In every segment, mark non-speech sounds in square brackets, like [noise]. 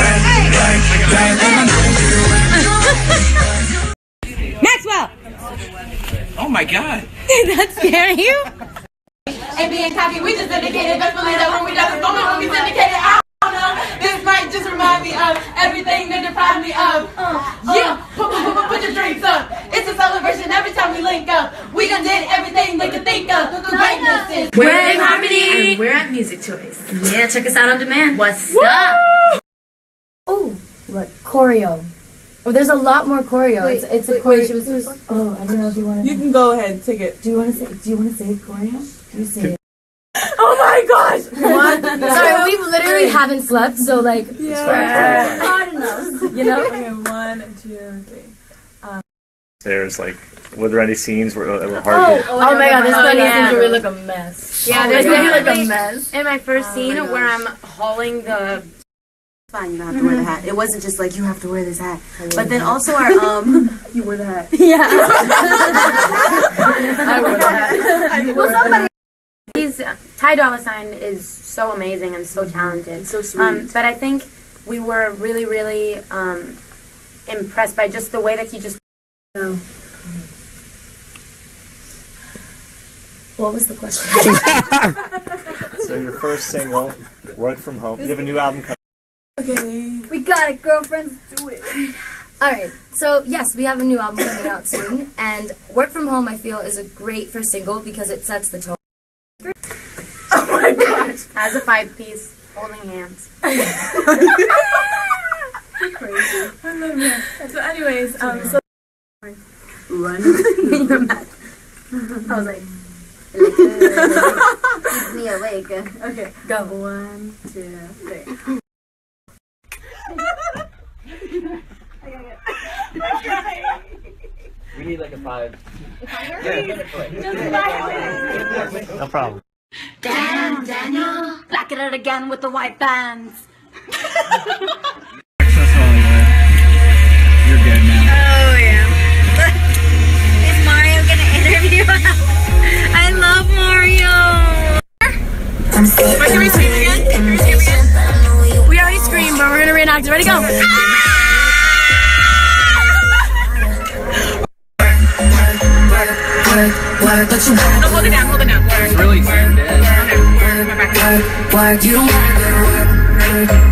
[laughs] Maxwell! Oh my god. Did that scare you? And being cocky, we just indicated. Best believe that when we got this moment, when we syndicated, I don't know. This might just remind me of everything they deprived me of. Uh, yeah, put, put, put, put your drinks up. It's a celebration every time we link up. We done did everything they could think of. The greatness is. We're in Harmony. And we're at Music Choice. Yeah, check us out on demand. What's up? Oh, what choreo? Oh, there's a lot more choreo. it's it's a choreo. Wait, She was, oh, I don't know if you want to. You can go ahead and take it. Do you want to say? Do you want to say choreo? You say it. [laughs] Oh my gosh! [laughs] [laughs] One, Sorry, we literally haven't slept, so like, yeah. hard enough, you know. Okay, one, two, three. Um, there's like, were there any scenes where uh, that were hard to oh, oh, oh my god, there's Oh, plenty yeah. of scenes where we look a mess. Yeah, Oh, there's we look like a mess. In my first oh scene where I'm hauling the fine, you don't have to wear the hat. It wasn't just like you have to wear this hat. But then also our [laughs] um you wore the hat. Yeah. [laughs] I wore that. [laughs] well, somebody. He's Ty Dolla Sign is so amazing and so talented. So sweet. Um, but I think we were really, really um, impressed by just the way that he just. What was the question? So your first single, Work From Home. You have a new album coming. Okay. we girlfriends. Do it. [sighs] All right. So yes, we have a new album coming out soon, and "Work from Home" I feel is a great first single because it sets the tone. [laughs] Oh my gosh! As a five piece, holding hands. Crazy. [laughs] I love that. So, anyways, um, so Run. I was like, [laughs] Keep me awake. okay. go. One, two, three. Need like a five. No problem. Damn, Daniel. at it again with the white bands. Access Hollywood. You're good now. Oh yeah. Is Mario gonna interview us? I love Mario. Wait, can we scream again? Can we scream again? We already screamed, but we're gonna reenact it. Ready, go! No, hold it down, hold it down. It's really tuned in. Girl,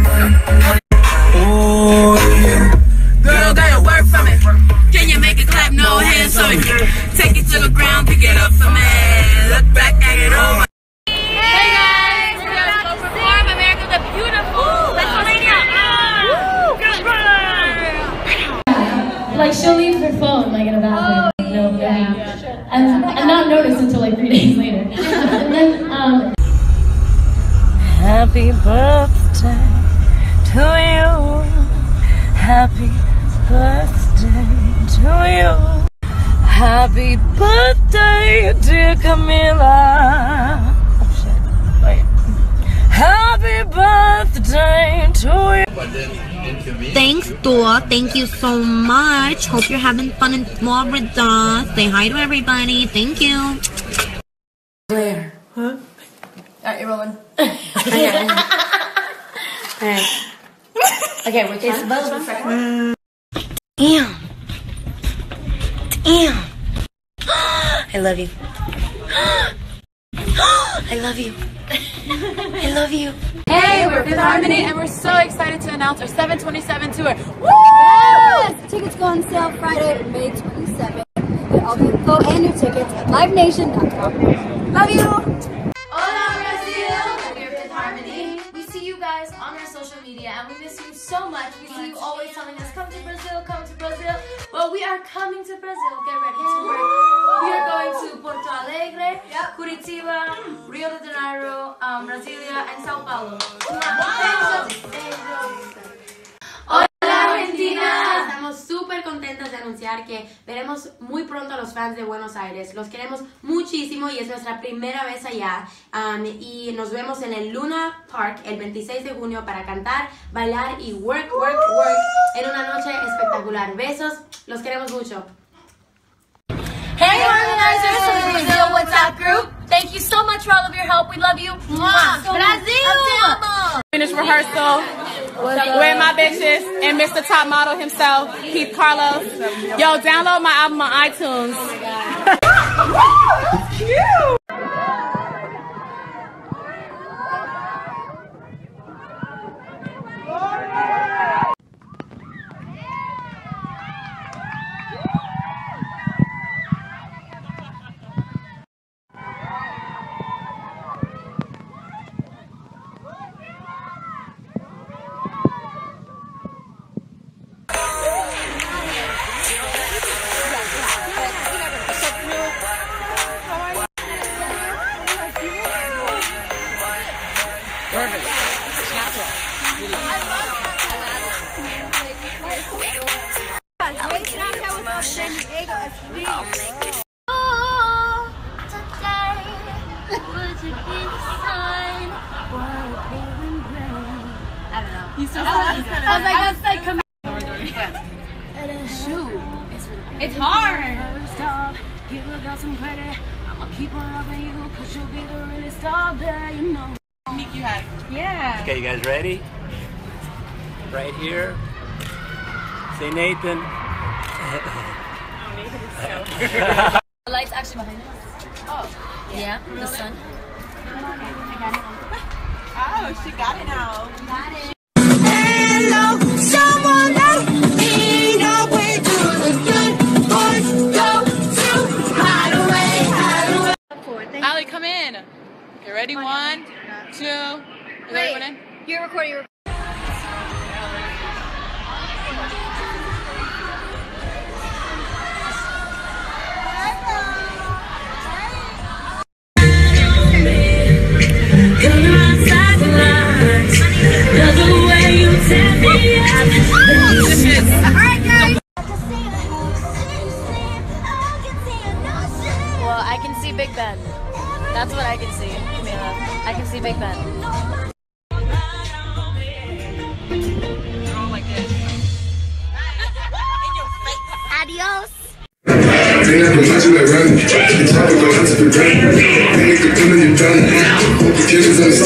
no, yeah. And, and not notice until like three days later. [laughs] and then um. Happy birthday to you. Happy birthday to you. Happy birthday, dear Camila. Oh shit. Wait. Happy birthday to you. Thanks, Dor. Thank you so much. Hope you're having fun in Florida. Say hi to everybody. Thank you. Huh? Alright, you're rolling. Okay, which is Damn. Damn. [gasps] I love you. [gasps] I love you. [gasps] I love you. Hey, we're Fifth Harmony, and we're so excited to announce our 727 tour. Woo! Yes! Tickets go on sale Friday, May 27th. Get all the info and your tickets at livenation.com. Love you! Hola, Brazil! We're Fifth Harmony. We see you guys on our social media, and we miss you so much. We see you always telling us, come to Brazil, come to Brazil. Well, we are coming to Brazil. Get ready to work. We are going to Porto Alegre, Curitiba, Rio de Janeiro, um, Brasilia, and Sao Paulo. Hola anunciar que veremos muy pronto a los fans de Buenos Aires. Los queremos muchísimo y es nuestra primera vez allá. Um, y nos vemos en el Luna Park el 26 de junio para cantar, bailar y work, work, work en una noche espectacular. Besos, los queremos mucho. Hey, organizers of the Brazil WhatsApp group. Thank you so much for all of your help. We love you. Brazil! Finished rehearsal. With my bitches and Mr. Top Model himself, Keith Carlos. Yo, download my album on iTunes. [laughs] [laughs] It's hard. It's hard. Stop. Give a girl some credit. I'ma keep on loving you because you'll be the real star there, you know. Yeah. Okay, you guys ready? Right here. Say Nathan. oh The light's actually behind us. Oh. Yeah, the sun. Oh, she got it now. Hello, someone I can see Big Ben. That's what I can see, Camila. I can see Big Ben. Adios.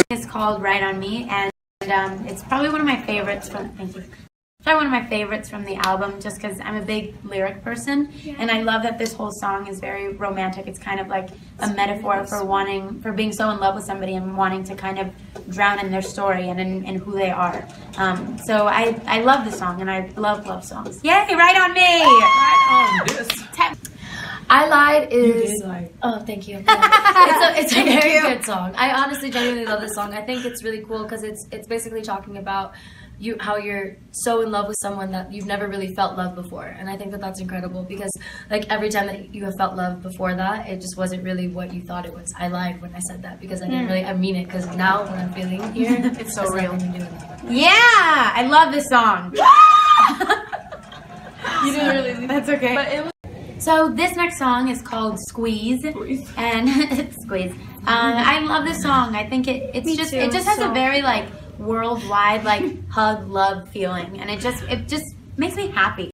It's called Write on Me, and um, it's probably one of my favorites from. Thank you. It's probably one of my favorites from the album, just because I'm a big lyric person, and I love that this whole song is very romantic. It's kind of like a metaphor for wanting, for being so in love with somebody and wanting to kind of drown in their story and in, in who they are. Um, so I, I love the song, and I love love songs. Yay! Right on me. Right on this. I Lied is. Oh, thank you. Yeah. [laughs] it's a, it's a very good song. I honestly genuinely love this song. I think it's really cool because it's it's basically talking about you how you're so in love with someone that you've never really felt love before, and I think that that's incredible because like every time that you have felt love before that, it just wasn't really what you thought it was. I lied when I said that because I didn't Mm. really. I mean it because now when I'm feeling here, [laughs] it's so real. Yeah, I love this song. [laughs] You didn't really. That's okay. But it was. So this next song is called Squeeze, and it's [laughs] Squeeze. Um, I love this song. I think it it's Me just too, it just has so- a very like worldwide like [laughs] hug love feeling, and it just it just makes me happy.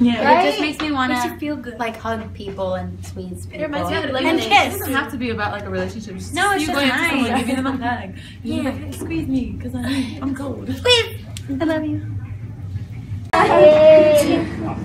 Yeah. It just makes me want to feel good. like hug people and squeeze people. reminds me of and lemonade. It kiss. doesn't have to be about like a relationship. Just No, it's you just going up to someone, giving them a [laughs] hug. Yeah. Yeah. Like, squeeze me because I'm I'm cold. Squeeze. [laughs] I love you. How